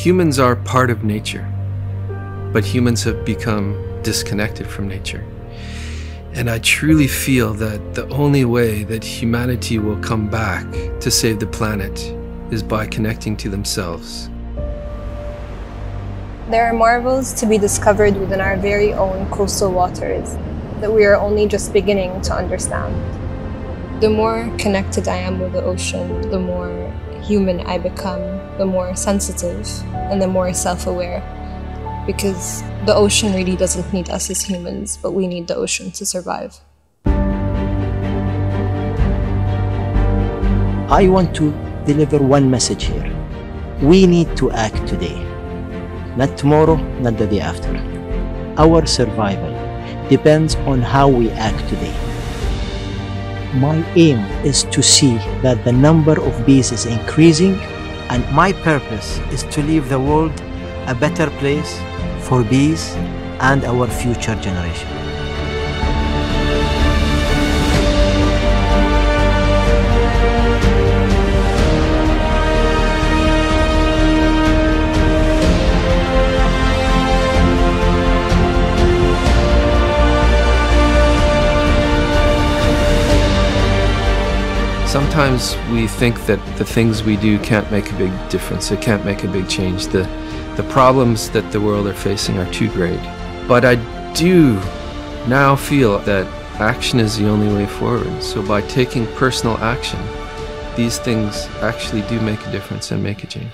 Humans are part of nature, but humans have become disconnected from nature. And I truly feel that the only way that humanity will come back to save the planet is by connecting to themselves. There are marvels to be discovered within our very own coastal waters that we are only just beginning to understand. The more connected I am with the ocean, the more human I become, the more sensitive and the more self aware. Because the ocean really doesn't need us as humans, but we need the ocean to survive. I want to deliver one message here. We need to act today, not tomorrow, not the day after. Our survival depends on how we act today. My aim is to see that the number of bees is increasing and my purpose is to leave the world a better place for bees and our future generation. Sometimes we think that the things we do can't make a big difference, it can't make a big change. The, the problems that the world are facing are too great. But I do now feel that action is the only way forward. So by taking personal action, these things actually do make a difference and make a change.